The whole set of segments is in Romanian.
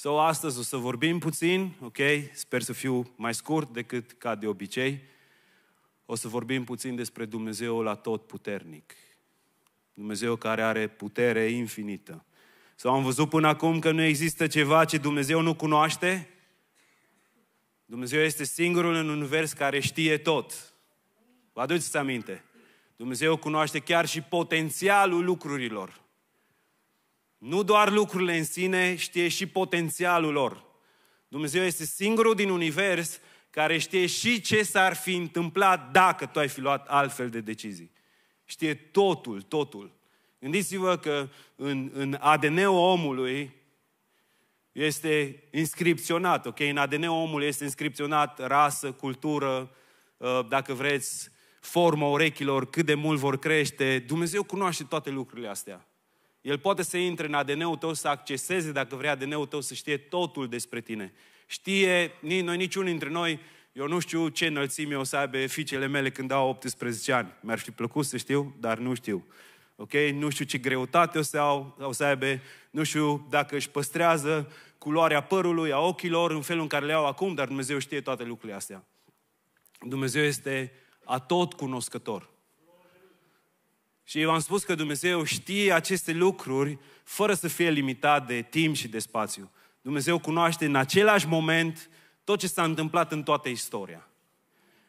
Sau astăzi o să vorbim puțin, ok? Sper să fiu mai scurt decât ca de obicei. O să vorbim puțin despre Dumnezeul tot puternic. Dumnezeu care are putere infinită. Sau am văzut până acum că nu există ceva ce Dumnezeu nu cunoaște? Dumnezeu este singurul în univers care știe tot. Vă aduceți aminte? Dumnezeu cunoaște chiar și potențialul lucrurilor. Nu doar lucrurile în sine, știe și potențialul lor. Dumnezeu este singurul din univers care știe și ce s-ar fi întâmplat dacă tu ai fi luat altfel de decizii. Știe totul, totul. Gândiți-vă că în, în ADN-ul omului este inscripționat, ok? În ADN-ul omului este inscripționat rasă, cultură, uh, dacă vreți, forma urechilor, cât de mult vor crește. Dumnezeu cunoaște toate lucrurile astea. El poate să intre în ADN-ul tău, să acceseze, dacă vrea, ADN-ul tău să știe totul despre tine. Știe, noi niciunul dintre noi, eu nu știu ce înălțime o să aibă fiicele mele când au 18 ani. Mi-ar fi plăcut să știu, dar nu știu. Ok? Nu știu ce greutate o să, au, o să aibă, nu știu dacă își păstrează culoarea părului, a ochilor, în felul în care le au acum, dar Dumnezeu știe toate lucrurile astea. Dumnezeu este atot cunoscător. Și eu am spus că Dumnezeu știe aceste lucruri fără să fie limitat de timp și de spațiu. Dumnezeu cunoaște în același moment tot ce s-a întâmplat în toată istoria.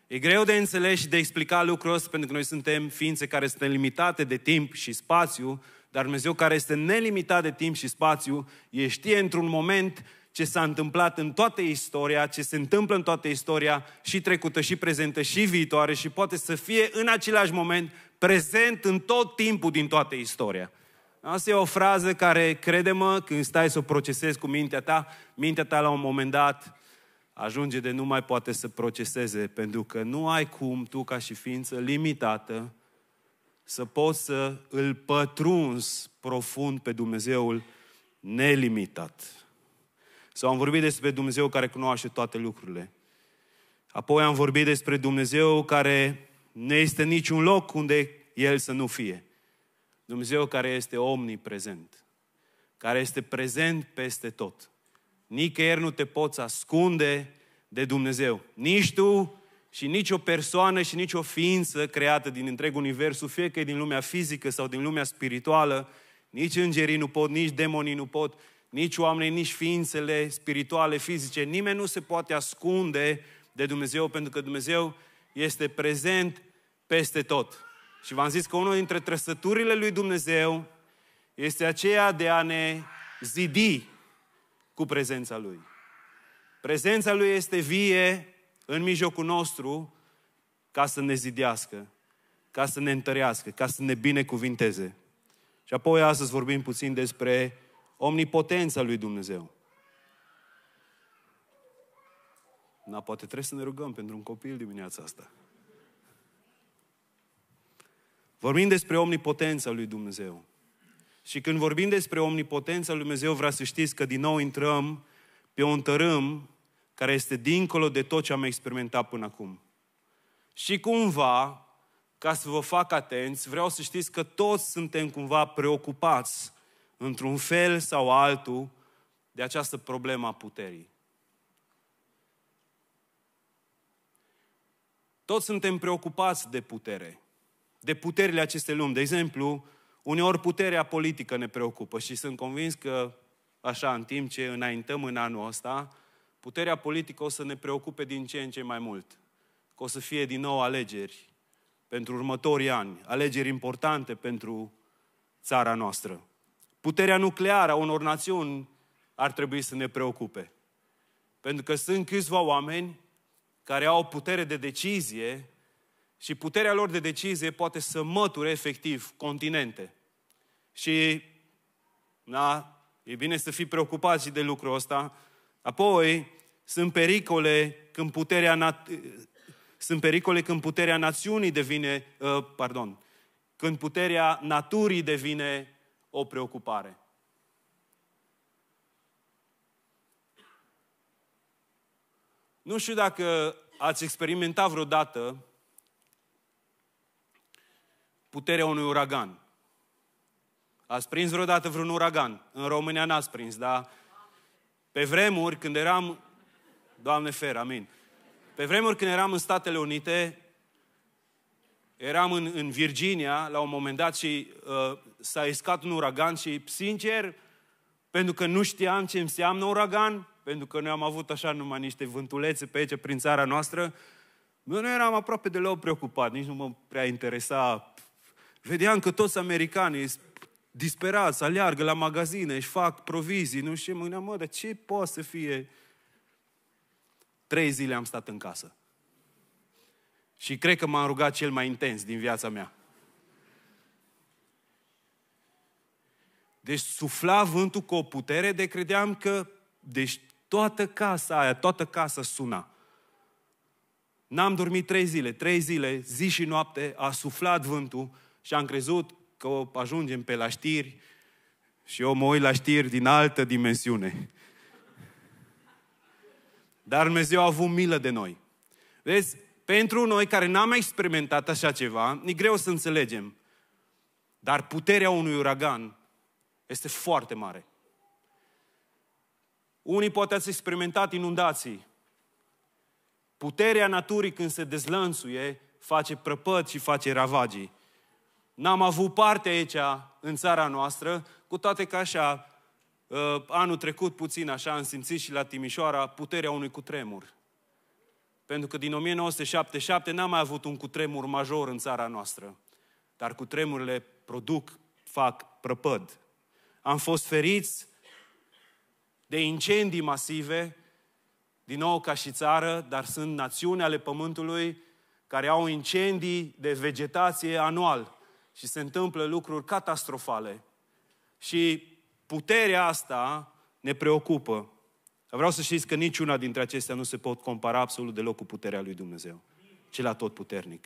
E greu de înțeles și de explica lucrul ăsta pentru că noi suntem ființe care sunt limitate de timp și spațiu, dar Dumnezeu care este nelimitat de timp și spațiu, e știe într-un moment ce s-a întâmplat în toată istoria, ce se întâmplă în toată istoria, și trecută, și prezentă, și viitoare, și poate să fie în același moment prezent în tot timpul din toată istoria. Asta e o frază care, crede-mă, când stai să o procesezi cu mintea ta, mintea ta la un moment dat ajunge de nu mai poate să proceseze, pentru că nu ai cum tu ca și ființă limitată să poți să îl pătrunzi profund pe Dumnezeul nelimitat. Sau am vorbit despre Dumnezeu care cunoaște toate lucrurile. Apoi am vorbit despre Dumnezeu care nu este niciun loc unde El să nu fie. Dumnezeu care este omniprezent, care este prezent peste tot. Nicăieri nu te poți ascunde de Dumnezeu. Nici tu și nici o persoană și nici o ființă creată din întreg universul, fie că e din lumea fizică sau din lumea spirituală, nici îngerii nu pot, nici demonii nu pot, nici oamenii, nici ființele spirituale, fizice. Nimeni nu se poate ascunde de Dumnezeu pentru că Dumnezeu este prezent peste tot. Și v-am zis că unul dintre trăsăturile lui Dumnezeu este aceea de a ne zidi cu prezența Lui. Prezența Lui este vie în mijlocul nostru ca să ne zidească, ca să ne întărească, ca să ne binecuvinteze. Și apoi astăzi vorbim puțin despre omnipotența lui Dumnezeu. Na, poate trebuie să ne rugăm pentru un copil dimineața asta. Vorbim despre omnipotența lui Dumnezeu. Și când vorbim despre omnipotența lui Dumnezeu, vreau să știți că din nou intrăm pe un tărâm care este dincolo de tot ce am experimentat până acum. Și cumva, ca să vă fac atenți, vreau să știți că toți suntem cumva preocupați, într-un fel sau altul, de această problemă a puterii. Toți suntem preocupați de putere, de puterile acestei lumi. De exemplu, uneori puterea politică ne preocupă și sunt convins că, așa, în timp ce înaintăm în anul ăsta, puterea politică o să ne preocupe din ce în ce mai mult. Că o să fie din nou alegeri pentru următorii ani, alegeri importante pentru țara noastră. Puterea nucleară a unor națiuni ar trebui să ne preocupe. Pentru că sunt câțiva oameni care au putere de decizie și puterea lor de decizie poate să măture efectiv continente. Și, da, e bine să fii preocupat și de lucrul ăsta. Apoi, sunt pericole când puterea, nat- sunt pericole când puterea națiunii devine, uh, pardon, când puterea naturii devine o preocupare. Nu știu dacă ați experimentat vreodată puterea unui uragan. Ați prins vreodată vreun uragan? În România n-ați prins, dar Pe vremuri, când eram... Doamne fer, amin. Pe vremuri când eram în Statele Unite, eram în, în Virginia la un moment dat și uh, s-a iscat un uragan și, sincer, pentru că nu știam ce înseamnă uragan, pentru că noi am avut așa numai niște vântulețe pe aici, prin țara noastră, eu nu eram aproape deloc preocupat, nici nu mă prea interesa. Vedeam că toți americanii disperați, aleargă la magazine, își fac provizii, nu știu, mă gândeam, mă, dar ce poate să fie? Trei zile am stat în casă. Și cred că m-am rugat cel mai intens din viața mea. Deci sufla vântul cu o putere de credeam că, deci toată casa aia, toată casa suna. N-am dormit trei zile, trei zile, zi și noapte, a suflat vântul și am crezut că ajungem pe la știri și eu mă uit la știri din altă dimensiune. Dar Dumnezeu a avut milă de noi. Vezi, pentru noi care n-am experimentat așa ceva, e greu să înțelegem. Dar puterea unui uragan este foarte mare. Unii poate ați experimentat inundații. Puterea naturii când se dezlănțuie face prăpăt și face ravagii. N-am avut parte aici, în țara noastră, cu toate că așa, uh, anul trecut puțin așa am simțit și la Timișoara puterea unui cutremur. Pentru că din 1977 n-am mai avut un cutremur major în țara noastră. Dar cutremurile produc, fac prăpăd. Am fost feriți de incendii masive, din nou ca și țară, dar sunt națiuni ale Pământului care au incendii de vegetație anual și se întâmplă lucruri catastrofale. Și puterea asta ne preocupă. Vreau să știți că niciuna dintre acestea nu se pot compara absolut deloc cu puterea lui Dumnezeu, cel tot puternic.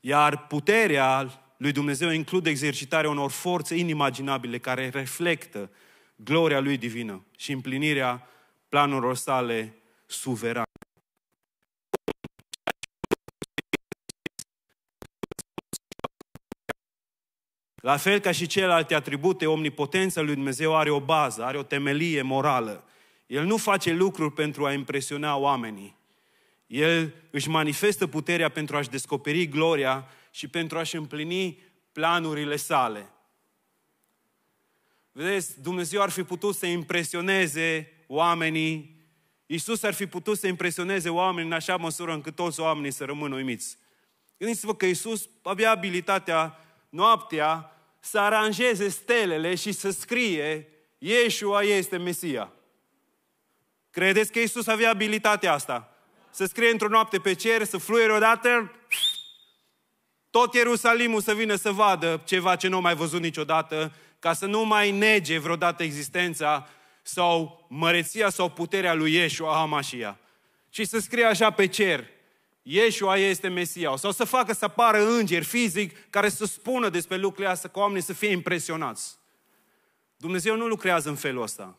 Iar puterea lui Dumnezeu include exercitarea unor forțe inimaginabile care reflectă gloria lui divină și împlinirea planurilor sale suverane. La fel ca și celelalte atribute, omnipotența lui Dumnezeu are o bază, are o temelie morală. El nu face lucruri pentru a impresiona oamenii. El își manifestă puterea pentru a-și descoperi gloria și pentru a-și împlini planurile sale. Vedeți, Dumnezeu ar fi putut să impresioneze oamenii, Iisus ar fi putut să impresioneze oamenii în așa măsură încât toți oamenii să rămână uimiți. Gândiți-vă că Iisus avea abilitatea noaptea să aranjeze stelele și să scrie Iesua este Mesia. Credeți că Iisus avea abilitatea asta? Să scrie într-o noapte pe cer, să fluiere odată, tot Ierusalimul să vină să vadă ceva ce nu mai văzut niciodată, ca să nu mai nege vreodată existența sau măreția sau puterea lui Iesua Hamașia. Și să scrie așa pe cer, Iesua este Mesia. Sau să facă să apară îngeri fizic care să spună despre lucrurile astea, ca oamenii să fie impresionați. Dumnezeu nu lucrează în felul ăsta.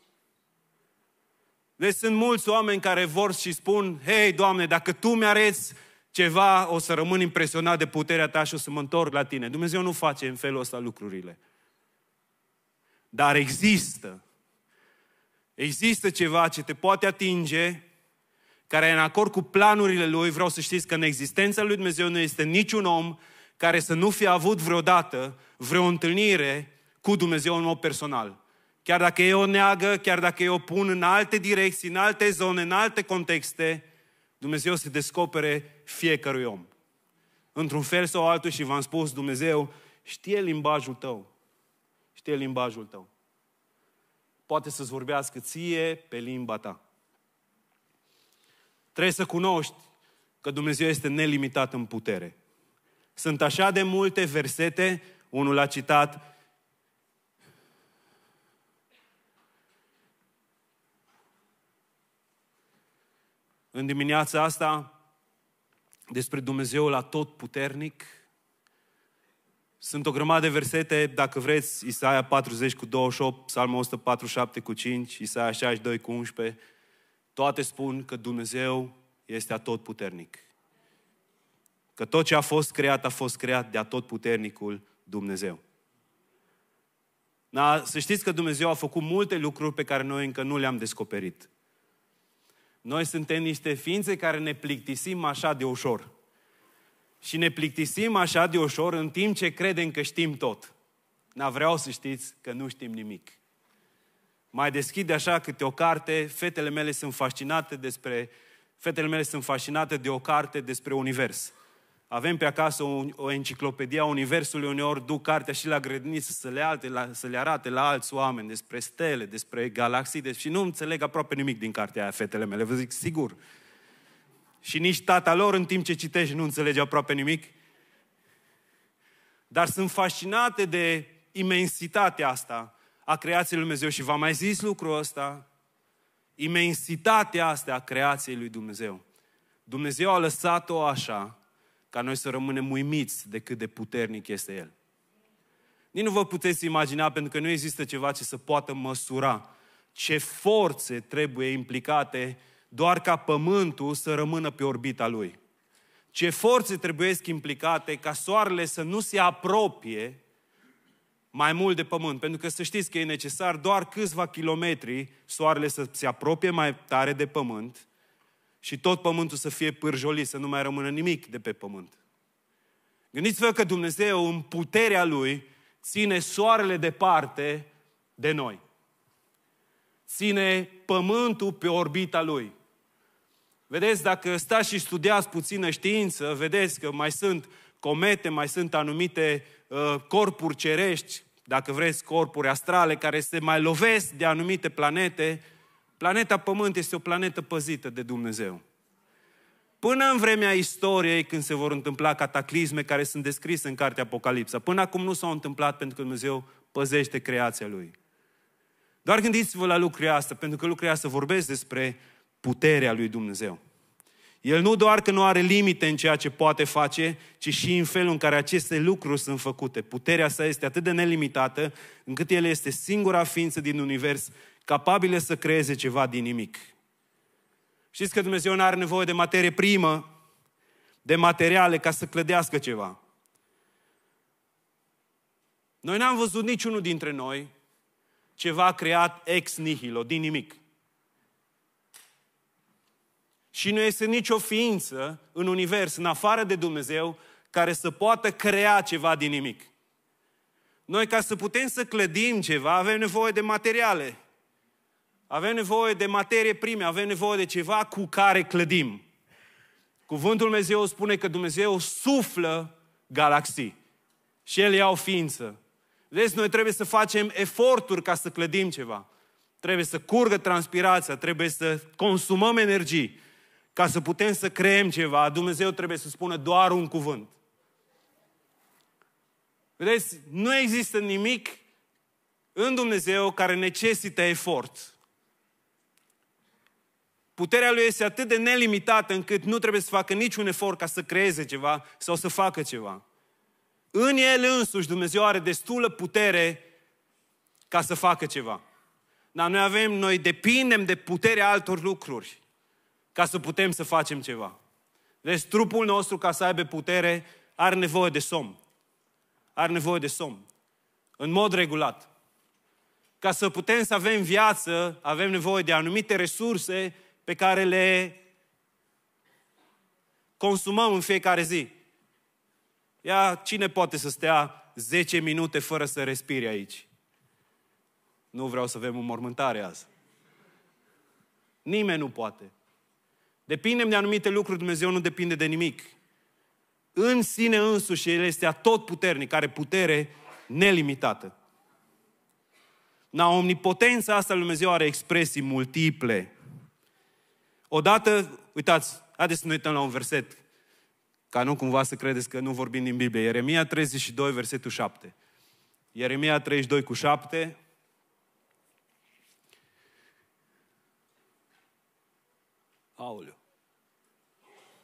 Deci sunt mulți oameni care vor și spun, hei, Doamne, dacă Tu mi-areți ceva, o să rămân impresionat de puterea Ta și o să mă întorc la Tine. Dumnezeu nu face în felul ăsta lucrurile. Dar există. Există ceva ce te poate atinge care e în acord cu planurile Lui, vreau să știți că în existența Lui Dumnezeu nu este niciun om care să nu fie avut vreodată vreo întâlnire cu Dumnezeu în mod personal. Chiar dacă ei o neagă, chiar dacă ei o pun în alte direcții, în alte zone, în alte contexte, Dumnezeu se descopere fiecărui om. Într-un fel sau altul și v-am spus, Dumnezeu știe limbajul tău. Știe limbajul tău. Poate să-ți vorbească ție pe limba ta. Trebuie să cunoști că Dumnezeu este nelimitat în putere. Sunt așa de multe versete, unul a citat, în dimineața asta despre Dumnezeul la tot puternic. Sunt o grămadă de versete, dacă vreți, Isaia 40 cu 28, Psalmul 147 cu 5, Isaia 62 cu 11, toate spun că Dumnezeu este atotputernic. Că tot ce a fost creat, a fost creat de atotputernicul Dumnezeu. Da, să știți că Dumnezeu a făcut multe lucruri pe care noi încă nu le-am descoperit. Noi suntem niște ființe care ne plictisim așa de ușor. Și ne plictisim așa de ușor în timp ce credem că știm tot. Dar vreau să știți că nu știm nimic. Mai deschide așa câte o carte, fetele mele sunt fascinate despre fetele mele sunt fascinate de o carte despre univers. Avem pe acasă o, o enciclopedie a Universului, uneori duc cartea și la grădiniță să le, alte, la, să le arate la alți oameni despre stele, despre galaxii, de, și nu înțeleg aproape nimic din cartea aia, fetele mele, vă zic sigur. Și nici tata lor, în timp ce citește, nu înțelege aproape nimic. Dar sunt fascinate de imensitatea asta a creației lui Dumnezeu. Și v-am mai zis lucrul ăsta, imensitatea asta a creației lui Dumnezeu. Dumnezeu a lăsat-o așa, ca noi să rămânem uimiți de cât de puternic este El. Nici nu vă puteți imagina, pentru că nu există ceva ce să poată măsura ce forțe trebuie implicate doar ca pământul să rămână pe orbita lui. Ce forțe trebuie implicate ca soarele să nu se apropie mai mult de pământ. Pentru că să știți că e necesar doar câțiva kilometri soarele să se apropie mai tare de pământ și tot pământul să fie pârjolit, să nu mai rămână nimic de pe pământ. Gândiți-vă că Dumnezeu, în puterea Lui, ține soarele departe de noi. Ține pământul pe orbita Lui. Vedeți, dacă stați și studiați puțină știință, vedeți că mai sunt comete, mai sunt anumite uh, corpuri cerești, dacă vreți, corpuri astrale, care se mai lovesc de anumite planete. Planeta Pământ este o planetă păzită de Dumnezeu. Până în vremea istoriei, când se vor întâmpla cataclisme care sunt descrise în cartea Apocalipsa, până acum nu s-au întâmplat pentru că Dumnezeu păzește creația Lui. Doar gândiți-vă la lucrurile astea, pentru că lucrurile astea vorbesc despre puterea lui Dumnezeu. El nu doar că nu are limite în ceea ce poate face, ci și în felul în care aceste lucruri sunt făcute. Puterea sa este atât de nelimitată, încât El este singura ființă din univers capabilă să creeze ceva din nimic. Știți că Dumnezeu nu are nevoie de materie primă, de materiale ca să clădească ceva. Noi n-am văzut niciunul dintre noi ceva creat ex nihilo, din nimic. Și nu este nicio ființă în univers, în afară de Dumnezeu, care să poată crea ceva din nimic. Noi, ca să putem să clădim ceva, avem nevoie de materiale. Avem nevoie de materie prime, avem nevoie de ceva cu care clădim. Cuvântul Dumnezeu spune că Dumnezeu suflă galaxii și El ia o ființă. Vedeți, noi trebuie să facem eforturi ca să clădim ceva. Trebuie să curgă transpirația, trebuie să consumăm energii. Ca să putem să creăm ceva, Dumnezeu trebuie să spună doar un cuvânt. Vedeți, nu există nimic în Dumnezeu care necesită efort. Puterea lui este atât de nelimitată încât nu trebuie să facă niciun efort ca să creeze ceva sau să facă ceva. În el însuși Dumnezeu are destulă putere ca să facă ceva. Dar noi avem, noi depindem de puterea altor lucruri ca să putem să facem ceva. Deci trupul nostru, ca să aibă putere, are nevoie de somn. Are nevoie de somn. În mod regulat. Ca să putem să avem viață, avem nevoie de anumite resurse pe care le consumăm în fiecare zi. Ia, cine poate să stea 10 minute fără să respire aici? Nu vreau să avem mormântare azi. Nimeni nu poate. Depindem de anumite lucruri, Dumnezeu nu depinde de nimic. În sine însuși, El este atot puternic, are putere nelimitată. Na, omnipotența asta lui Dumnezeu are expresii multiple. Odată, uitați, haideți să ne uităm la un verset, ca nu cumva să credeți că nu vorbim din Biblie. Ieremia 32, versetul 7. Ieremia 32 cu 7. Aoleu.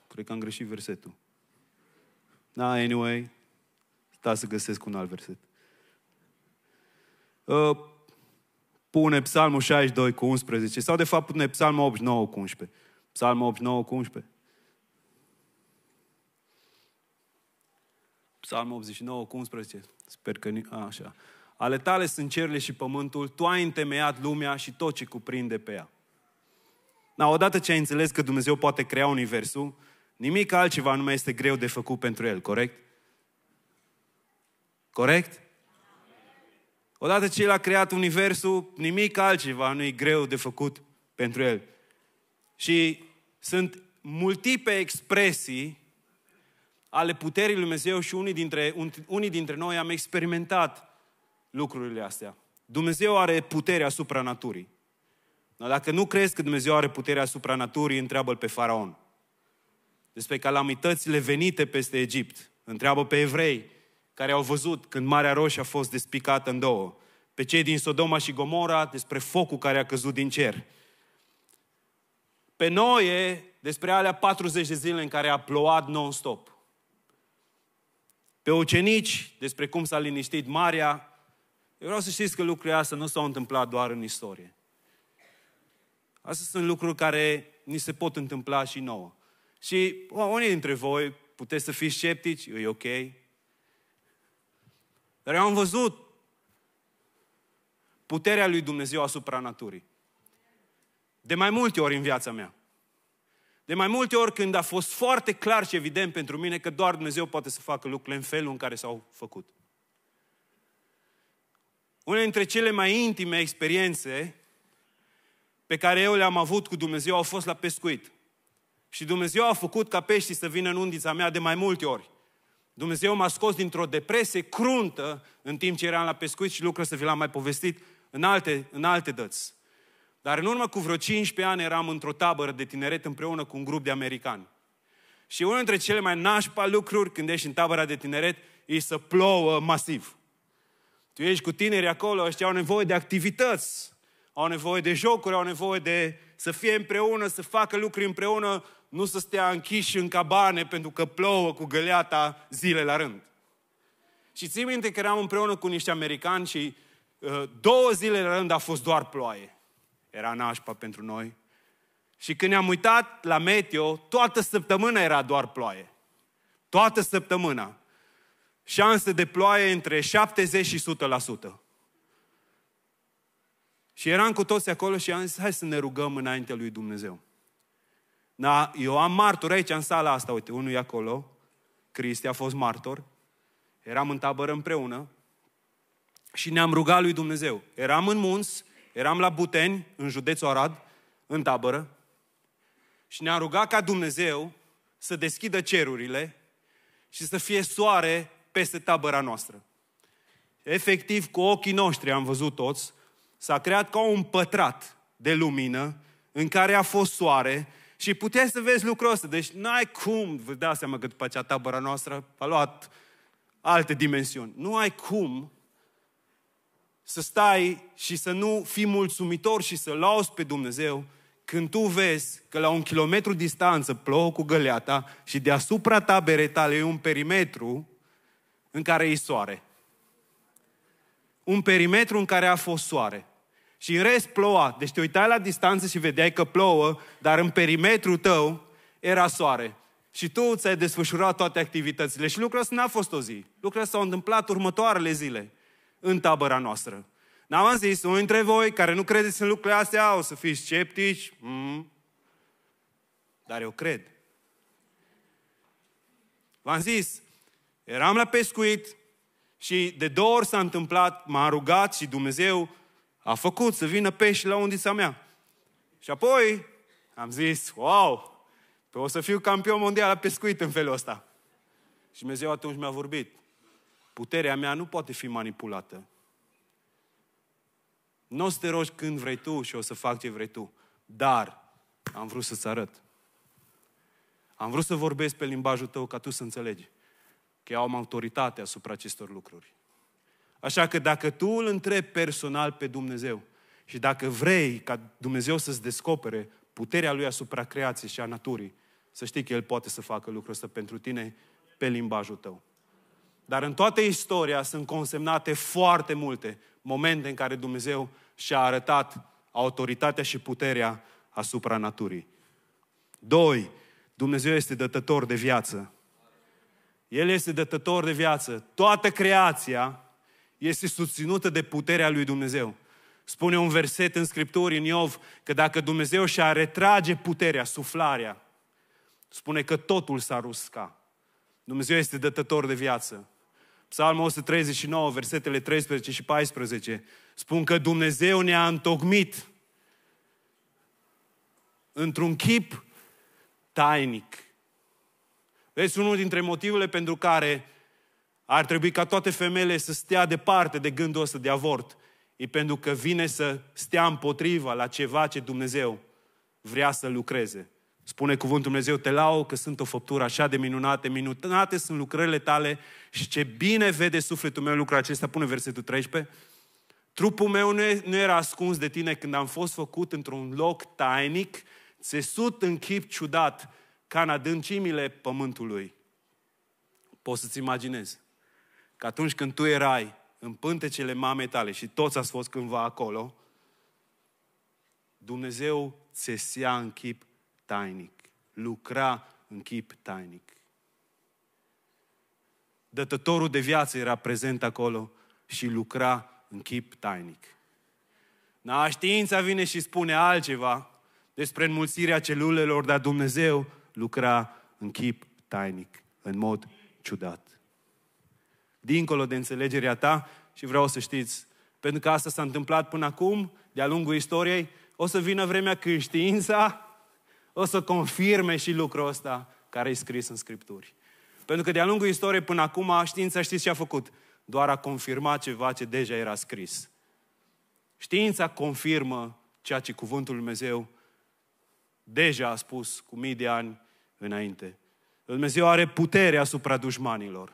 Cred că am greșit versetul. Da, anyway, sta să găsesc un alt verset. Uh, pune Psalmul 62 cu 11, sau de fapt pune Psalmul 89 cu 11. Psalmul 89 cu 11. Psalmul 89 cu 11. Sper că... A, așa. ale tale sunt cerurile și pământul, tu ai întemeiat lumea și tot ce cuprinde pe ea. Da, odată ce ai înțeles că Dumnezeu poate crea universul, nimic altceva nu mai este greu de făcut pentru El, corect? Corect? Odată ce El a creat universul, nimic altceva nu e greu de făcut pentru El. Și sunt multiple expresii ale puterii Lui Dumnezeu și unii dintre, unii dintre noi am experimentat lucrurile astea. Dumnezeu are putere asupra naturii. Dar dacă nu crezi că Dumnezeu are putere asupra naturii, întreabă-l pe faraon. Despre calamitățile venite peste Egipt. Întreabă pe evrei care au văzut când Marea Roșie a fost despicată în două. Pe cei din Sodoma și Gomora despre focul care a căzut din cer. Pe Noe despre alea 40 de zile în care a plouat non-stop. Pe ucenici despre cum s-a liniștit Marea. Eu vreau să știți că lucrurile astea nu s-au întâmplat doar în istorie. Astea sunt lucruri care ni se pot întâmpla și nouă. Și unii dintre voi puteți să fiți sceptici, e ok. Dar eu am văzut puterea lui Dumnezeu asupra naturii. De mai multe ori în viața mea. De mai multe ori când a fost foarte clar și evident pentru mine că doar Dumnezeu poate să facă lucrurile în felul în care s-au făcut. Una dintre cele mai intime experiențe pe care eu le-am avut cu Dumnezeu au fost la pescuit. Și Dumnezeu a făcut ca peștii să vină în undița mea de mai multe ori. Dumnezeu m-a scos dintr-o depresie cruntă în timp ce eram la pescuit și lucrul să vi l-am mai povestit în alte, în alte dăți. Dar în urmă cu vreo 15 ani eram într-o tabără de tineret împreună cu un grup de americani. Și unul dintre cele mai nașpa lucruri când ești în tabăra de tineret e să plouă masiv. Tu ești cu tineri acolo, ăștia au nevoie de activități, au nevoie de jocuri, au nevoie de să fie împreună, să facă lucruri împreună, nu să stea închiși în cabane pentru că plouă cu găleata zile la rând. Și țin minte că eram împreună cu niște americani și uh, două zile la rând a fost doar ploaie. Era nașpa pentru noi. Și când ne-am uitat la meteo, toată săptămâna era doar ploaie. Toată săptămâna. Șanse de ploaie între 70 și 100%. Și eram cu toți acolo și am zis, hai să ne rugăm înaintea lui Dumnezeu. Da, eu am martor aici în sala asta, uite, unul e acolo, Cristi a fost martor, eram în tabără împreună și ne-am rugat lui Dumnezeu. Eram în munți, eram la Buteni, în județul Arad, în tabără, și ne-am rugat ca Dumnezeu să deschidă cerurile și să fie soare peste tabăra noastră. Efectiv, cu ochii noștri am văzut toți, s-a creat ca un pătrat de lumină în care a fost soare și puteai să vezi lucrul ăsta. Deci n-ai cum, vă dați seama că după aceea tabăra noastră a luat alte dimensiuni. Nu ai cum să stai și să nu fii mulțumitor și să lauzi pe Dumnezeu când tu vezi că la un kilometru distanță plouă cu găleata și deasupra taberei tale e un perimetru în care e soare. Un perimetru în care a fost soare. Și în rest ploua. Deci te uitai la distanță și vedeai că plouă, dar în perimetrul tău era soare. Și tu ți-ai desfășurat toate activitățile. Și lucrul ăsta n-a fost o zi. Lucrurile s-au întâmplat următoarele zile în tabăra noastră. N-am zis, unul dintre voi care nu credeți în lucrurile astea, o să fiți sceptici. Mm. Dar eu cred. V-am zis, eram la pescuit și de două ori s-a întâmplat, m-a rugat și Dumnezeu a făcut să vină pești la undița mea. Și apoi am zis, wow, pe o să fiu campion mondial la pescuit în felul ăsta. Și Dumnezeu atunci mi-a vorbit. Puterea mea nu poate fi manipulată. Nu o să te rogi când vrei tu și o să fac ce vrei tu. Dar am vrut să-ți arăt. Am vrut să vorbesc pe limbajul tău ca tu să înțelegi că eu am autoritate asupra acestor lucruri. Așa că dacă tu îl întrebi personal pe Dumnezeu și dacă vrei ca Dumnezeu să-ți descopere puterea Lui asupra creației și a naturii, să știi că El poate să facă lucrul ăsta pentru tine pe limbajul tău. Dar în toată istoria sunt consemnate foarte multe momente în care Dumnezeu și-a arătat autoritatea și puterea asupra naturii. Doi, Dumnezeu este dătător de viață. El este dătător de viață. Toată creația este susținută de puterea lui Dumnezeu. Spune un verset în Scripturi, în Iov, că dacă Dumnezeu și-a retrage puterea, suflarea, spune că totul s-ar usca. Dumnezeu este dătător de viață. Psalmul 139, versetele 13 și 14, spun că Dumnezeu ne-a întocmit într-un chip tainic. Vezi, unul dintre motivele pentru care ar trebui ca toate femeile să stea departe de gândul ăsta de avort, e pentru că vine să stea împotriva la ceva ce Dumnezeu vrea să lucreze. Spune cuvântul Dumnezeu, te lau că sunt o făptură așa de minunate, minunate sunt lucrările tale și ce bine vede sufletul meu lucrul acesta, pune versetul 13. Trupul meu nu era ascuns de tine când am fost făcut într-un loc tainic, țesut în chip ciudat, ca în adâncimile pământului. Poți să-ți imaginezi că atunci când tu erai în pântecele mamei tale și toți ați fost cândva acolo, Dumnezeu țesea în chip tainic, lucra în chip tainic. Dătătorul de viață era prezent acolo și lucra în chip tainic. Na, știința vine și spune altceva despre înmulțirea celulelor, dar Dumnezeu lucra în chip tainic, în mod ciudat. Dincolo de înțelegerea ta, și vreau să știți, pentru că asta s-a întâmplat până acum, de-a lungul istoriei, o să vină vremea când știința o să confirme și lucrul ăsta care e scris în Scripturi. Pentru că de-a lungul istoriei până acum, știința știți ce a făcut? Doar a confirmat ceva ce deja era scris. Știința confirmă ceea ce Cuvântul Lui Dumnezeu deja a spus cu mii de ani înainte. Dumnezeu are putere asupra dușmanilor.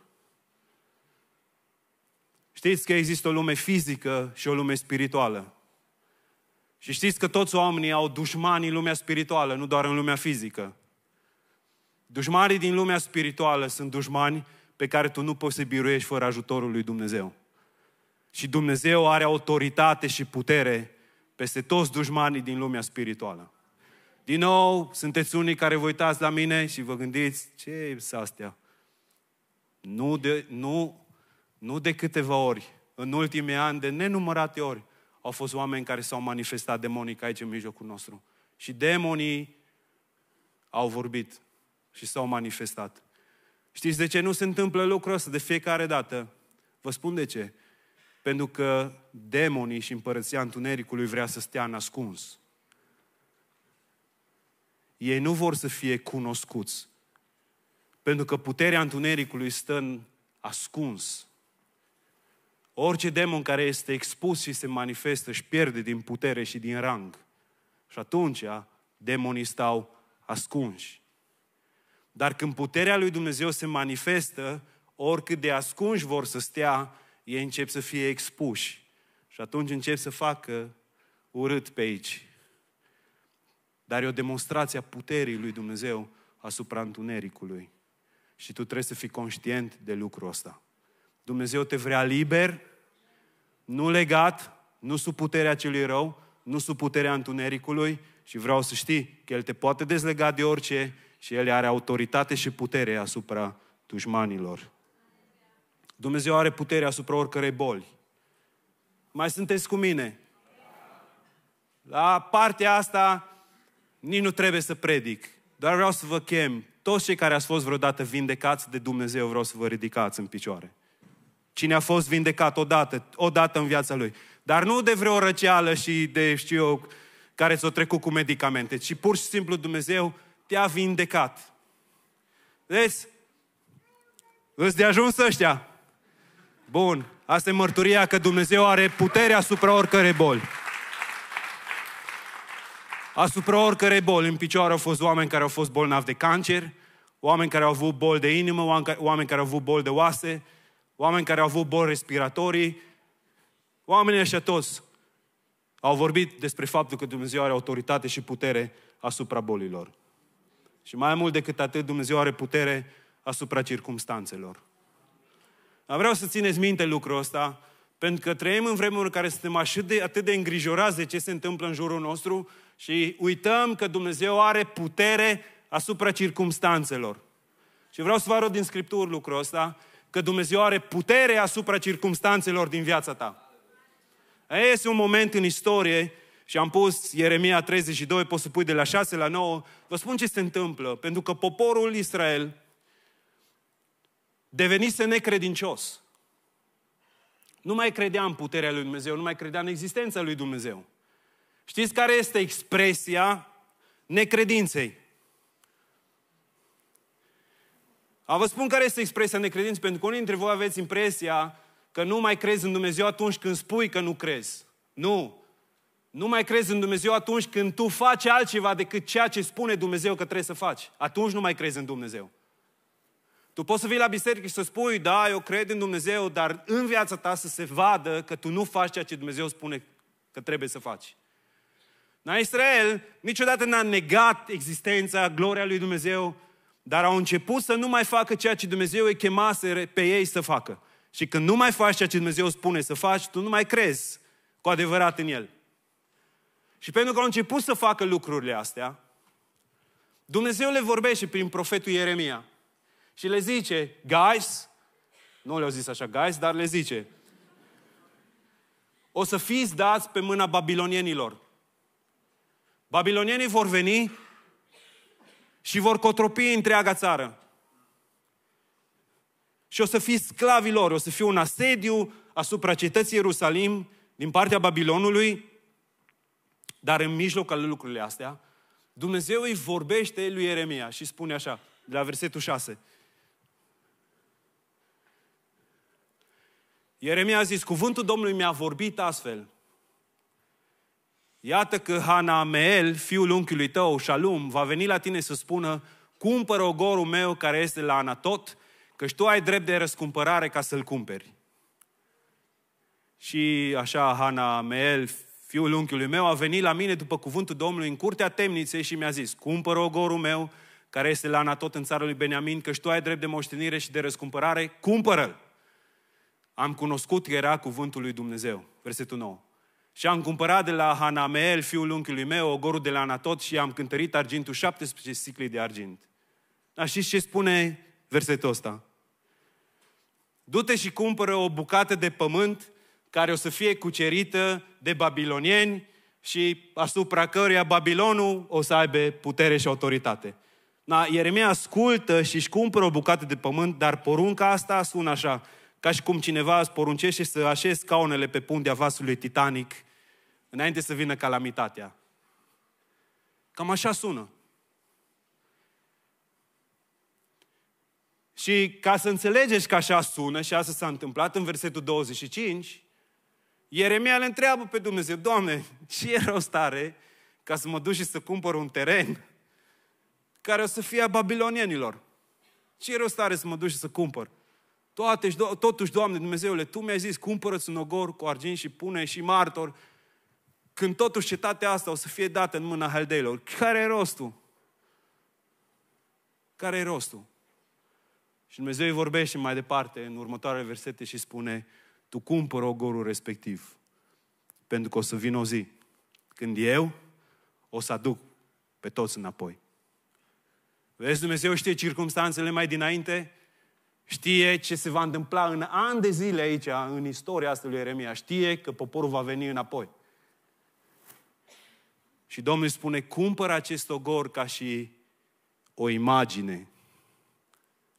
Știți că există o lume fizică și o lume spirituală. Și știți că toți oamenii au dușmani în lumea spirituală, nu doar în lumea fizică. Dușmanii din lumea spirituală sunt dușmani pe care tu nu poți să biruiești fără ajutorul lui Dumnezeu. Și Dumnezeu are autoritate și putere peste toți dușmanii din lumea spirituală. Din nou, sunteți unii care vă uitați la mine și vă gândiți, ce sunt astea? Nu de, nu, nu de câteva ori, în ultimii ani, de nenumărate ori, au fost oameni care s-au manifestat demonic aici în mijlocul nostru. Și demonii au vorbit și s-au manifestat. Știți de ce nu se întâmplă lucrul ăsta de fiecare dată? Vă spun de ce. Pentru că demonii și împărăția întunericului vrea să stea în ascuns. Ei nu vor să fie cunoscuți. Pentru că puterea întunericului stă în ascuns. Orice demon care este expus și se manifestă își pierde din putere și din rang. Și atunci demonii stau ascunși. Dar când puterea lui Dumnezeu se manifestă, oricât de ascunși vor să stea, ei încep să fie expuși. Și atunci încep să facă urât pe aici. Dar e o demonstrație a puterii lui Dumnezeu asupra întunericului. Și tu trebuie să fii conștient de lucrul ăsta. Dumnezeu te vrea liber, nu legat, nu sub puterea celui rău, nu sub puterea întunericului și vreau să știi că El te poate dezlega de orice și El are autoritate și putere asupra dușmanilor. Dumnezeu are putere asupra oricărei boli. Mai sunteți cu mine? La partea asta nici nu trebuie să predic. Doar vreau să vă chem. Toți cei care ați fost vreodată vindecați de Dumnezeu, vreau să vă ridicați în picioare. Cine a fost vindecat odată, odată în viața lui. Dar nu de vreo răceală și de, știu eu, care ți-o trecut cu medicamente, ci pur și simplu Dumnezeu te-a vindecat. Vezi? Îți de ajuns ăștia? Bun. Asta e mărturia că Dumnezeu are putere asupra oricărei boli. Asupra oricărei boli. În picioare au fost oameni care au fost bolnavi de cancer, oameni care au avut boli de inimă, oameni care au avut boli de oase, oameni care au avut boli respiratorii, oamenii ăștia toți au vorbit despre faptul că Dumnezeu are autoritate și putere asupra bolilor. Și mai mult decât atât, Dumnezeu are putere asupra circumstanțelor. Dar vreau să țineți minte lucrul ăsta, pentru că trăim în vremuri în care suntem atât de, atât de îngrijorați de ce se întâmplă în jurul nostru și uităm că Dumnezeu are putere asupra circumstanțelor. Și vreau să vă arăt din Scripturi lucrul ăsta, că Dumnezeu are putere asupra circumstanțelor din viața ta. Este un moment în istorie și am pus Ieremia 32, poți să pui de la 6 la 9. Vă spun ce se întâmplă. Pentru că poporul Israel devenise necredincios. Nu mai credea în puterea lui Dumnezeu, nu mai credea în existența lui Dumnezeu. Știți care este expresia necredinței? A vă spun care este expresia necredinței, pentru că unii dintre voi aveți impresia că nu mai crezi în Dumnezeu atunci când spui că nu crezi. Nu. Nu mai crezi în Dumnezeu atunci când tu faci altceva decât ceea ce spune Dumnezeu că trebuie să faci. Atunci nu mai crezi în Dumnezeu. Tu poți să vii la biserică și să spui, da, eu cred în Dumnezeu, dar în viața ta să se vadă că tu nu faci ceea ce Dumnezeu spune că trebuie să faci. Na, Israel niciodată n-a negat existența, gloria lui Dumnezeu, dar au început să nu mai facă ceea ce Dumnezeu îi chemase pe ei să facă. Și când nu mai faci ceea ce Dumnezeu spune să faci, tu nu mai crezi cu adevărat în El. Și pentru că au început să facă lucrurile astea, Dumnezeu le vorbește prin profetul Ieremia. Și le zice, guys, nu le-au zis așa guys, dar le zice, o să fiți dați pe mâna babilonienilor. Babilonienii vor veni și vor cotropi întreaga țară. Și o să fiți sclavii lor, o să fie un asediu asupra cetății Ierusalim din partea Babilonului, dar în mijloc al lucrurile astea, Dumnezeu îi vorbește lui Ieremia și spune așa, de la versetul 6. Ieremia a zis, cuvântul Domnului mi-a vorbit astfel. Iată că Hanameel, fiul unchiului tău, Shalum, va veni la tine să spună, cumpără ogorul meu care este la Anatot, căci tu ai drept de răscumpărare ca să-l cumperi. Și așa Hanameel, fiul unchiului meu, a venit la mine după cuvântul Domnului în curtea temniței și mi-a zis, cumpără ogorul meu care este la Anatot în țara lui Beniamin, căci tu ai drept de moștenire și de răscumpărare, cumpără-l. Am cunoscut că era cuvântul lui Dumnezeu. Versetul 9. Și am cumpărat de la Hanameel, fiul unchiului meu, ogorul de la Anatot și am cântărit argintul 17 sicli de argint. Dar știți ce spune versetul ăsta? Du-te și cumpără o bucată de pământ care o să fie cucerită de babilonieni și asupra căruia Babilonul o să aibă putere și autoritate. Da, Ieremia ascultă și își cumpără o bucată de pământ, dar porunca asta sună așa, ca și cum cineva îți poruncește să așezi scaunele pe puntea vasului Titanic înainte să vină calamitatea. Cam așa sună. Și ca să înțelegeți că așa sună și asta s-a întâmplat în versetul 25, Ieremia le întreabă pe Dumnezeu, Doamne, ce rost are ca să mă duc și să cumpăr un teren care o să fie a babilonienilor? Ce rost are să mă duc și să cumpăr? Toate, totuși, Doamne Dumnezeule, Tu mi-ai zis, cumpără-ți un ogor cu argint și pune și martor, când totuși cetatea asta o să fie dată în mâna haldeilor. Care e rostul? Care e rostul? Și Dumnezeu îi vorbește mai departe în următoarele versete și spune, tu cumpără ogorul respectiv. Pentru că o să vină o zi când eu o să aduc pe toți înapoi. Vezi, Dumnezeu știe circumstanțele mai dinainte, știe ce se va întâmpla în ani de zile aici, în istoria asta lui Ieremia. Știe că poporul va veni înapoi. Și Domnul îi spune, cumpără acest ogor ca și o imagine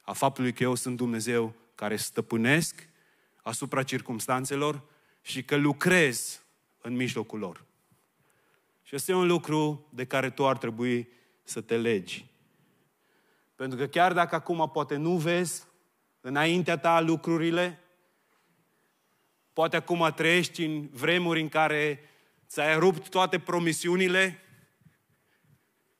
a faptului că eu sunt Dumnezeu care stăpânesc asupra circumstanțelor și că lucrez în mijlocul lor. Și este un lucru de care tu ar trebui să te legi. Pentru că chiar dacă acum poate nu vezi înaintea ta lucrurile, poate acum trăiești în vremuri în care ți-ai rupt toate promisiunile,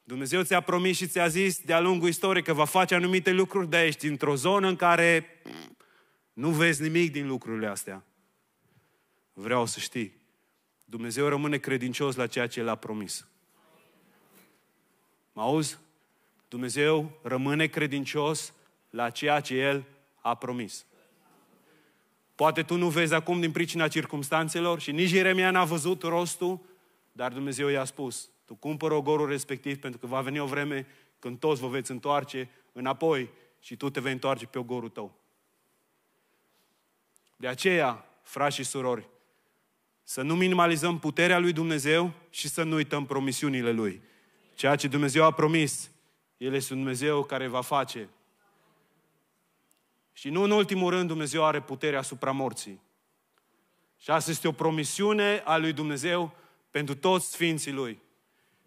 Dumnezeu ți-a promis și ți-a zis de-a lungul istoriei că va face anumite lucruri, dar ești într-o zonă în care nu vezi nimic din lucrurile astea. Vreau să știi, Dumnezeu rămâne credincios la ceea ce El a promis. Mă auzi? Dumnezeu rămâne credincios la ceea ce El a promis. Poate tu nu vezi acum din pricina circumstanțelor și nici Ieremia n-a văzut rostul, dar Dumnezeu i-a spus, tu cumpără ogorul respectiv pentru că va veni o vreme când toți vă veți întoarce înapoi și tu te vei întoarce pe ogorul tău. De aceea, frați și surori, să nu minimalizăm puterea lui Dumnezeu și să nu uităm promisiunile lui. Ceea ce Dumnezeu a promis, El este un Dumnezeu care va face. Și nu în ultimul rând, Dumnezeu are putere asupra morții. Și asta este o promisiune a lui Dumnezeu pentru toți sfinții lui.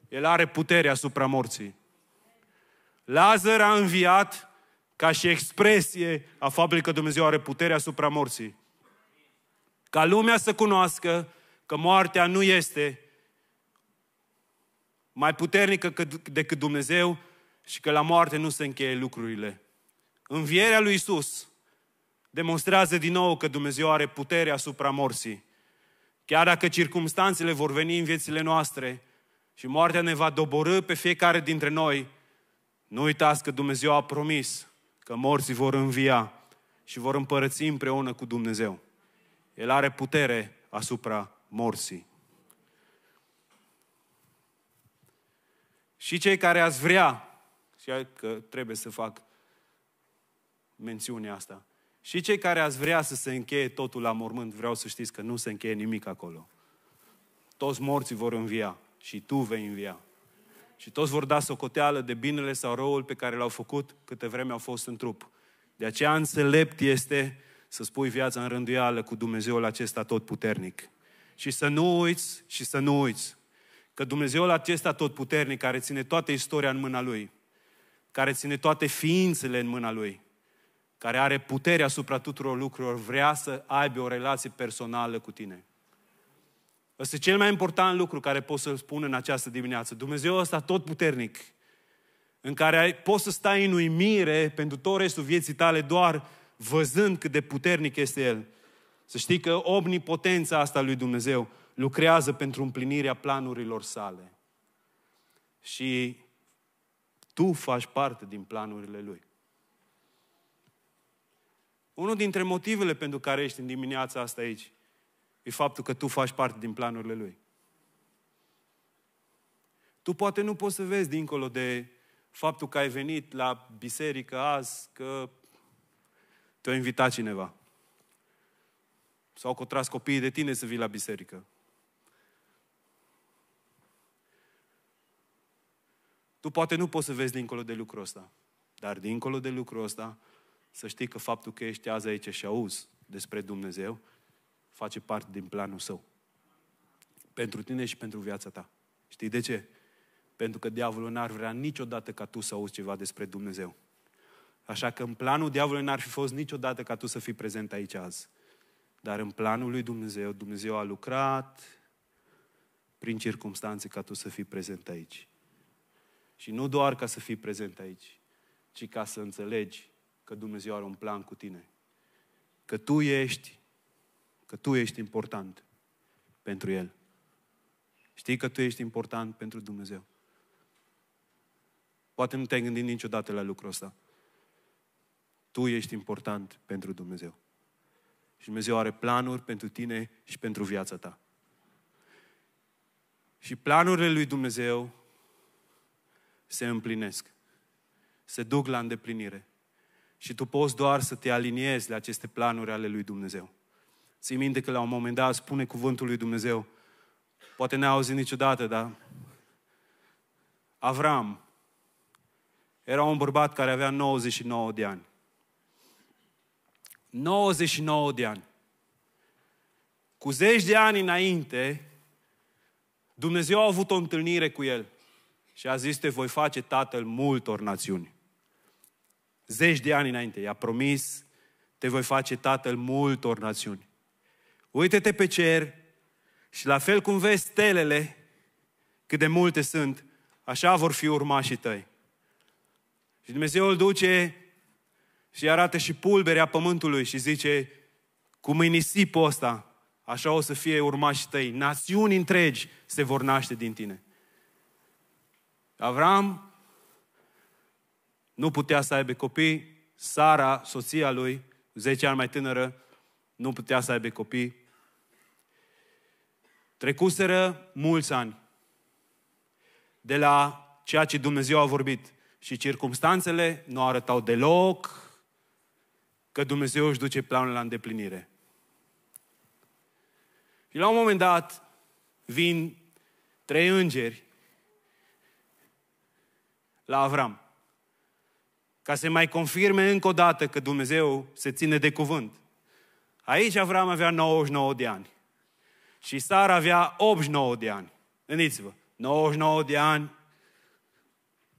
El are putere asupra morții. Lazar a înviat ca și expresie a faptului că Dumnezeu are putere asupra morții. Ca lumea să cunoască că moartea nu este mai puternică decât Dumnezeu și că la moarte nu se încheie lucrurile. Învierea lui Isus demonstrează din nou că Dumnezeu are putere asupra morții. Chiar dacă circumstanțele vor veni în viețile noastre și moartea ne va doborâ pe fiecare dintre noi, nu uitați că Dumnezeu a promis că morții vor învia și vor împărăți împreună cu Dumnezeu. El are putere asupra morții. Și cei care ați vrea, și că trebuie să fac mențiunea asta, și cei care ați vrea să se încheie totul la mormânt, vreau să știți că nu se încheie nimic acolo. Toți morții vor învia și tu vei învia. Și toți vor da socoteală de binele sau răul pe care l-au făcut câte vreme au fost în trup. De aceea înțelept este să spui viața în rânduială cu Dumnezeul acesta tot puternic. Și să nu uiți și să nu uiți că Dumnezeul acesta tot puternic care ține toată istoria în mâna Lui, care ține toate ființele în mâna Lui, care are putere asupra tuturor lucrurilor, vrea să aibă o relație personală cu tine. Ăsta e cel mai important lucru care pot să-l spun în această dimineață. Dumnezeu ăsta tot puternic, în care ai, poți să stai în uimire pentru tot restul vieții tale doar văzând cât de puternic este El. Să știi că omnipotența asta lui Dumnezeu lucrează pentru împlinirea planurilor sale. Și tu faci parte din planurile Lui. Unul dintre motivele pentru care ești în dimineața asta aici e faptul că tu faci parte din planurile Lui. Tu poate nu poți să vezi dincolo de faptul că ai venit la biserică azi, că te-a invitat cineva. Sau că o tras copiii de tine să vii la biserică. Tu poate nu poți să vezi dincolo de lucrul ăsta. Dar dincolo de lucrul ăsta, să știi că faptul că ești azi aici și auzi despre Dumnezeu, face parte din planul său. Pentru tine și pentru viața ta. Știi de ce? Pentru că diavolul n-ar vrea niciodată ca tu să auzi ceva despre Dumnezeu. Așa că în planul diavolului n-ar fi fost niciodată ca tu să fii prezent aici azi. Dar în planul lui Dumnezeu, Dumnezeu a lucrat prin circunstanțe ca tu să fii prezent aici. Și nu doar ca să fii prezent aici, ci ca să înțelegi că Dumnezeu are un plan cu tine. Că tu ești, că tu ești important pentru El. Știi că tu ești important pentru Dumnezeu. Poate nu te-ai gândit niciodată la lucrul ăsta. Tu ești important pentru Dumnezeu. Și Dumnezeu are planuri pentru tine și pentru viața ta. Și planurile lui Dumnezeu se împlinesc. Se duc la îndeplinire. Și tu poți doar să te aliniezi la aceste planuri ale lui Dumnezeu. Ții minte că la un moment dat spune cuvântul lui Dumnezeu, poate n-ai auzit niciodată, dar Avram era un bărbat care avea 99 de ani. 99 de ani. Cu zeci de ani înainte, Dumnezeu a avut o întâlnire cu el și a zis, te voi face tatăl multor națiuni. Zeci de ani înainte, i-a promis, te voi face tatăl multor națiuni. Uită-te pe cer și la fel cum vezi stelele, cât de multe sunt, așa vor fi urmașii tăi. Și Dumnezeu îl duce și arată și pulberea pământului și zice, cum e nisipul ăsta, așa o să fie urmașii tăi. Națiuni întregi se vor naște din tine. Avram nu putea să aibă copii, Sara, soția lui, 10 ani mai tânără, nu putea să aibă copii. Trecuseră mulți ani de la ceea ce Dumnezeu a vorbit și circumstanțele nu arătau deloc că Dumnezeu își duce planul la îndeplinire. Și la un moment dat vin trei îngeri la Avram. Ca să mai confirme încă o dată că Dumnezeu se ține de cuvânt. Aici Avram avea 99 de ani. Și Sara avea 89 de ani. Gândiți-vă, 99 de ani.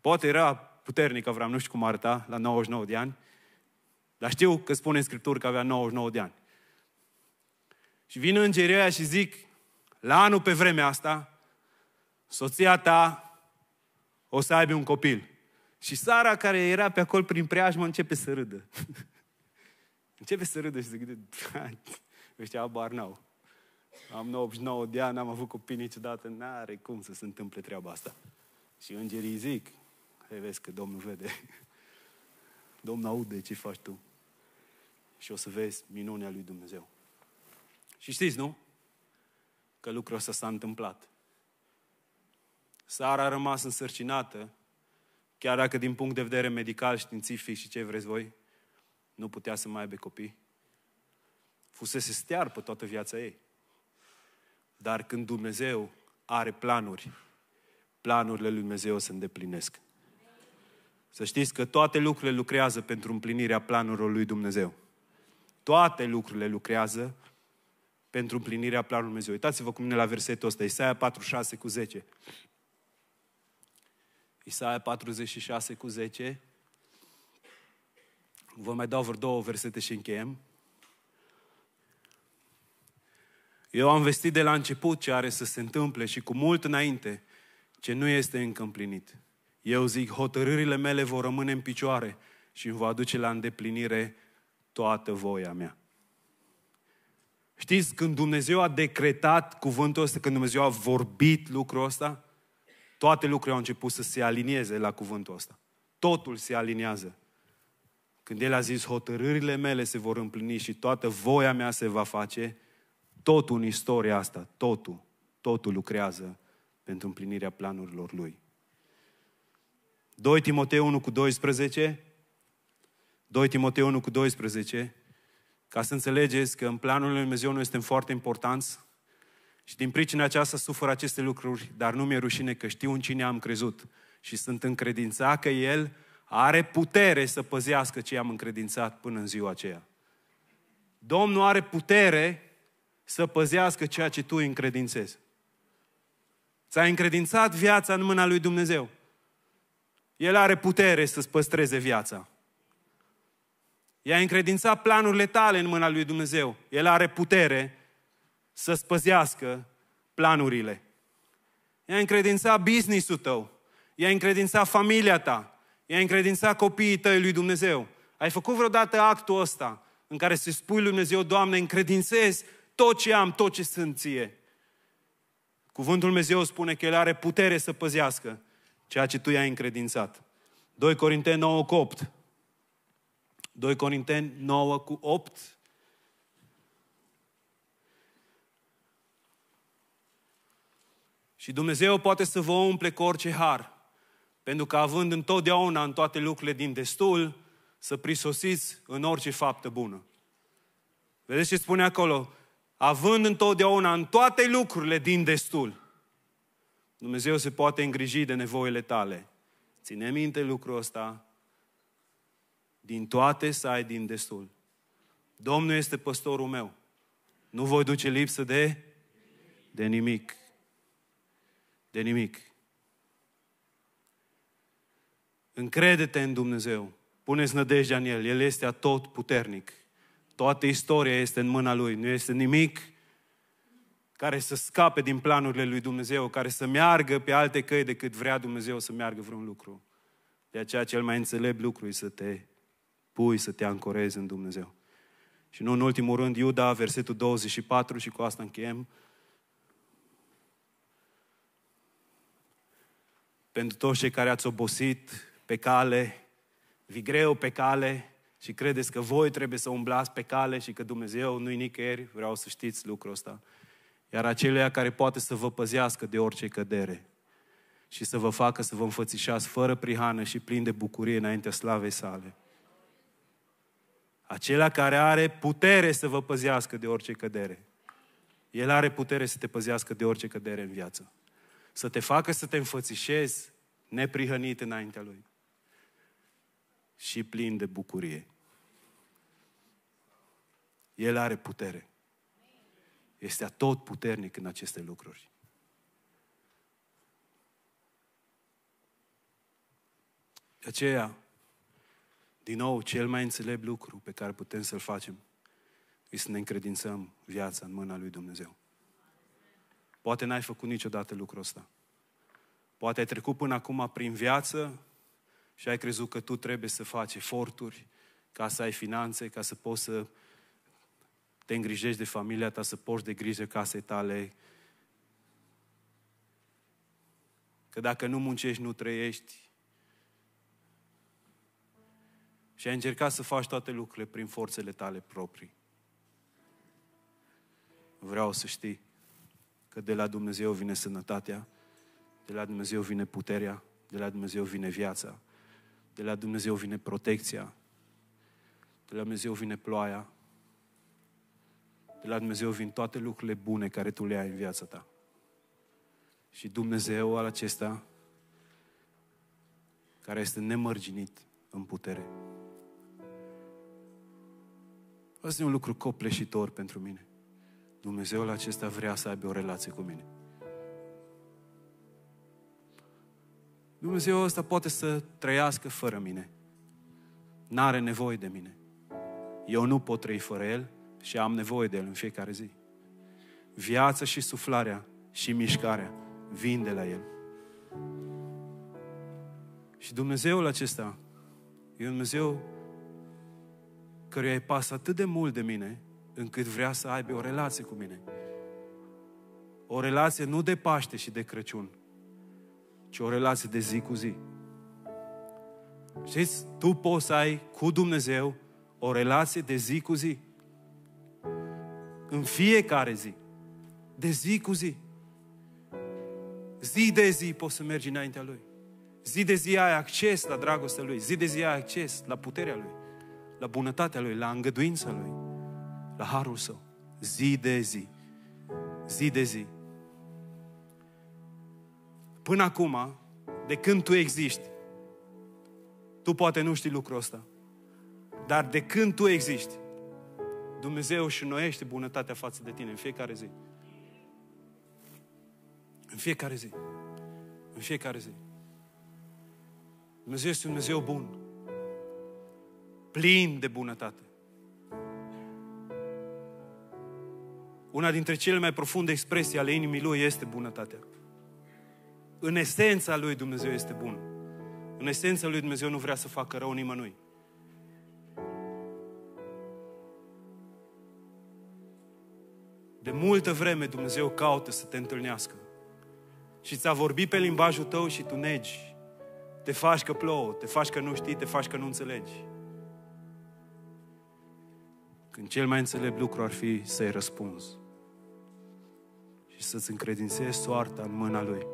Poate era puternic Avram, nu știu cum arăta la 99 de ani. Dar știu că spune în Scriptură că avea 99 de ani. Și vin îngerii aia și zic, la anul pe vremea asta, soția ta o să aibă un copil. Și Sara, care era pe acolo prin preajmă, începe să râdă. începe să râdă și să gândește, ăștia abar n-au. Am 89 de ani, n-am avut copii niciodată, n-are cum să se întâmple treaba asta. Și îngerii zic, Hei, vezi că Domnul vede. Domnul aude ce faci tu. Și o să vezi minunea lui Dumnezeu. Și știți, nu? Că lucrul ăsta s-a întâmplat. Sara a rămas însărcinată, chiar dacă din punct de vedere medical, științific și ce vreți voi, nu putea să mai aibă copii. Fusese stear pe toată viața ei. Dar când Dumnezeu are planuri, planurile lui Dumnezeu se îndeplinesc. Să știți că toate lucrurile lucrează pentru împlinirea planurilor lui Dumnezeu. Toate lucrurile lucrează pentru împlinirea planului Dumnezeu. Uitați-vă cu mine la versetul ăsta, Isaia 46 cu 10. Isaia 46 cu 10. Vă mai dau vreo două versete și încheiem. Eu am vestit de la început ce are să se întâmple și cu mult înainte ce nu este încă împlinit. Eu zic, hotărârile mele vor rămâne în picioare și îmi va aduce la îndeplinire toată voia mea. Știți, când Dumnezeu a decretat cuvântul ăsta, când Dumnezeu a vorbit lucrul ăsta, toate lucrurile au început să se alinieze la cuvântul ăsta. Totul se aliniază. Când El a zis, hotărârile mele se vor împlini și toată voia mea se va face, totul în istoria asta, totul, totul lucrează pentru împlinirea planurilor Lui. 2 Timotei 1 cu 12, 2 Timotei 1 cu 12, ca să înțelegeți că în planul lui Dumnezeu noi suntem foarte importanți și din pricina aceasta sufer aceste lucruri, dar nu mi-e rușine că știu în cine am crezut și sunt încredințat că El are putere să păzească ce am încredințat până în ziua aceea. Domnul are putere să păzească ceea ce tu îi încredințezi. Ți-ai încredințat viața în mâna lui Dumnezeu. El are putere să-ți păstreze viața. I-a încredințat planurile tale în mâna lui Dumnezeu. El are putere să spăzească planurile. I-a încredințat business-ul tău. I-a încredințat familia ta. I-a încredințat copiii tăi lui Dumnezeu. Ai făcut vreodată actul ăsta în care să spui lui Dumnezeu, Doamne, încredințez tot ce am, tot ce sunt ție. Cuvântul Dumnezeu spune că El are putere să păzească ceea ce tu i-ai încredințat. 2 Corinteni 9 cu 8. 2 Corinteni 9 cu 8. Și Dumnezeu poate să vă umple cu orice har, pentru că având întotdeauna în toate lucrurile din destul, să prisosiți în orice faptă bună. Vedeți ce spune acolo? Având întotdeauna în toate lucrurile din destul. Dumnezeu se poate îngriji de nevoile tale. Ține minte lucrul ăsta. Din toate să ai din destul. Domnul este păstorul meu. Nu voi duce lipsă de, de nimic. De nimic. Încrede-te în Dumnezeu. Puneți nădejdea în El. El este atot puternic. Toată istoria este în mâna Lui. Nu este nimic care să scape din planurile lui Dumnezeu, care să meargă pe alte căi decât vrea Dumnezeu să meargă vreun lucru. De aceea cel mai înțelept lucru e să te pui, să te ancorezi în Dumnezeu. Și nu în ultimul rând, Iuda, versetul 24, și cu asta încheiem. Pentru toți cei care ați obosit pe cale, vi greu pe cale și credeți că voi trebuie să umblați pe cale și că Dumnezeu nu-i nicăieri, vreau să știți lucrul ăsta iar acelea care poate să vă păzească de orice cădere și să vă facă să vă înfățișați fără prihană și plin de bucurie înaintea slavei sale. Acela care are putere să vă păzească de orice cădere. El are putere să te păzească de orice cădere în viață. Să te facă să te înfățișezi neprihănit înaintea Lui. Și plin de bucurie. El are putere. Este tot puternic în aceste lucruri. De aceea, din nou, cel mai înțelept lucru pe care putem să-l facem e să ne încredințăm viața în mâna lui Dumnezeu. Poate n-ai făcut niciodată lucrul ăsta. Poate ai trecut până acum prin viață și ai crezut că tu trebuie să faci eforturi ca să ai finanțe, ca să poți să te îngrijești de familia ta, să poți de grijă casei tale. Că dacă nu muncești, nu trăiești. Și ai încercat să faci toate lucrurile prin forțele tale proprii. Vreau să știi că de la Dumnezeu vine sănătatea, de la Dumnezeu vine puterea, de la Dumnezeu vine viața, de la Dumnezeu vine protecția, de la Dumnezeu vine ploaia, de la Dumnezeu vin toate lucrurile bune care tu le ai în viața ta. Și Dumnezeu al acesta, care este nemărginit în putere. Asta e un lucru copleșitor pentru mine. Dumnezeul acesta vrea să aibă o relație cu mine. Dumnezeu ăsta poate să trăiască fără mine. N-are nevoie de mine. Eu nu pot trăi fără El și am nevoie de El în fiecare zi. Viața și suflarea și mișcarea vin de la El. Și Dumnezeul acesta e un Dumnezeu căruia îi pasă atât de mult de mine, încât vrea să aibă o relație cu mine. O relație nu de Paște și de Crăciun, ci o relație de zi cu zi. Știți, tu poți să ai cu Dumnezeu o relație de zi cu zi. În fiecare zi. De zi cu zi. Zi de zi poți să mergi înaintea Lui. Zi de zi ai acces la dragostea Lui. Zi de zi ai acces la puterea Lui. La bunătatea Lui, la îngăduința Lui. La harul Său. Zi de zi. Zi de zi. Până acum, de când tu existi, tu poate nu știi lucrul ăsta, dar de când tu existi, Dumnezeu își înnoiește bunătatea față de tine în fiecare zi. În fiecare zi. În fiecare zi. Dumnezeu este un Dumnezeu bun. Plin de bunătate. Una dintre cele mai profunde expresii ale inimii Lui este bunătatea. În esența Lui Dumnezeu este bun. În esența Lui Dumnezeu nu vrea să facă rău nimănui. De multă vreme Dumnezeu caută să te întâlnească. Și ți-a vorbit pe limbajul tău și tu negi. Te faci că plouă, te faci că nu știi, te faci că nu înțelegi. Când cel mai înțelept lucru ar fi să-i răspunzi. Și să-ți încredințezi soarta în mâna Lui.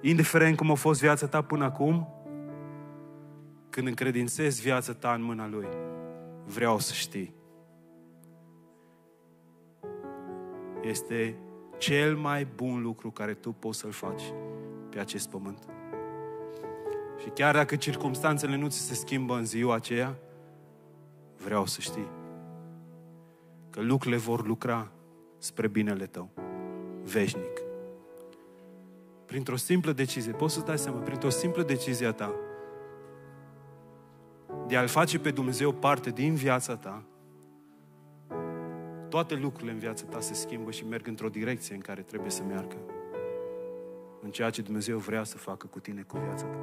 Indiferent cum a fost viața ta până acum, când încredințezi viața ta în mâna Lui, vreau să știi este cel mai bun lucru care tu poți să-l faci pe acest pământ. Și chiar dacă circumstanțele nu ți se schimbă în ziua aceea, vreau să știi că lucrurile vor lucra spre binele tău, veșnic. Printr-o simplă decizie, poți să-ți dai seama, printr-o simplă decizie a ta, de a-L face pe Dumnezeu parte din viața ta, toate lucrurile în viața ta se schimbă și merg într-o direcție în care trebuie să meargă. În ceea ce Dumnezeu vrea să facă cu tine, cu viața ta.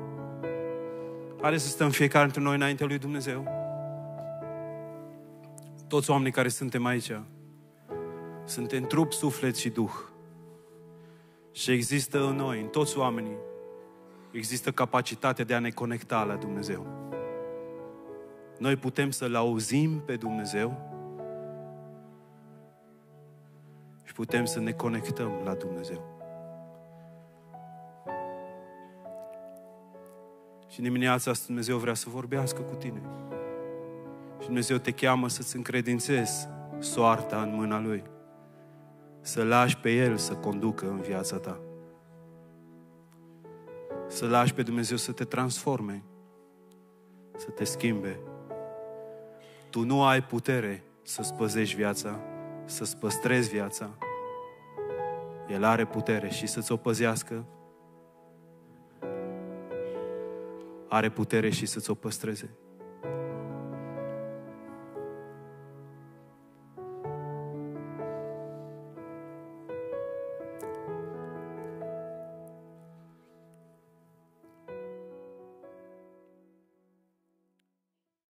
Haideți să stăm fiecare dintre noi înaintea lui Dumnezeu. Toți oamenii care suntem aici, suntem trup, suflet și duh. Și există în noi, în toți oamenii, există capacitatea de a ne conecta la Dumnezeu. Noi putem să-L auzim pe Dumnezeu, și putem să ne conectăm la Dumnezeu. Și în dimineața asta Dumnezeu vrea să vorbească cu tine. Și Dumnezeu te cheamă să-ți încredințezi soarta în mâna Lui. Să lași pe El să conducă în viața ta. Să lași pe Dumnezeu să te transforme, să te schimbe. Tu nu ai putere să-ți păzești viața, să-ți păstrezi viața. El are putere și să-ți o păzească. Are putere și să-ți o păstreze.